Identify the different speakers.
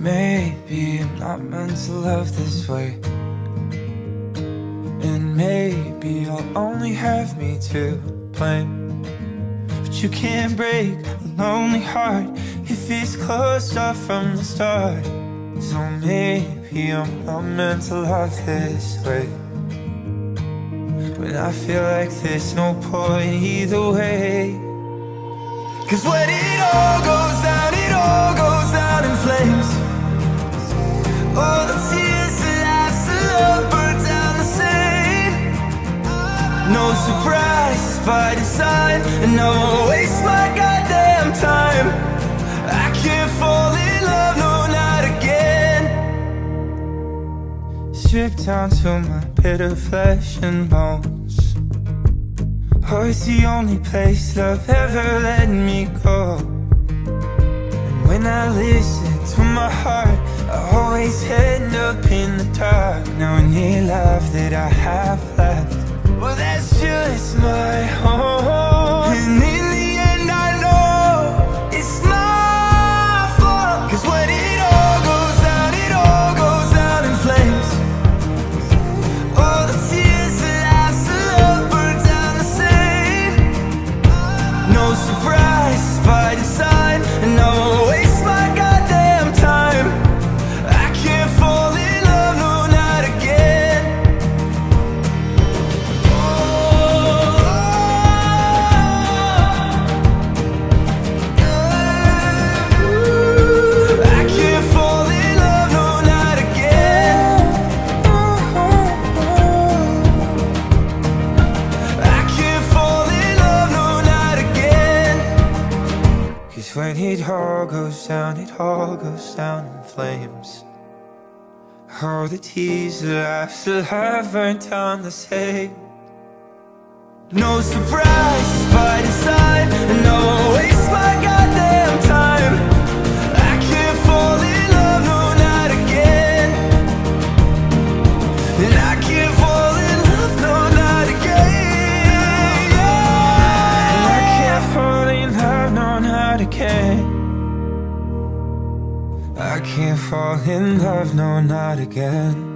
Speaker 1: Maybe I'm not meant to love this way. And maybe you'll only have me to blame. But you can't break a lonely heart if it's closed off from the start. So maybe I'm not meant to love this way. When I feel like there's no point either way. Cause when it all goes No surprise by design, and I won't waste my goddamn time. I can't fall in love, no, not again. Stripped down to my bit of flesh and bones. Oh, it's the only place love ever let me go. And when I listen to my heart, I always end up in the dark. Now any love that I have left, When it all goes down, it all goes down in flames. All the tears that I've still haven't down the same. No surprise I can't fall in love, no, not again.